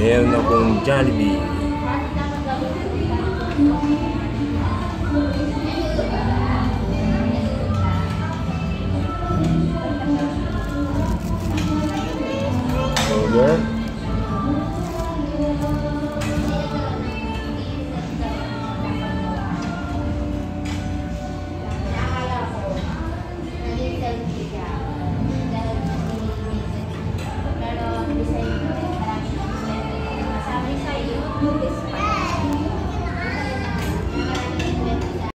Meron akong Jollibee. Burger. Look.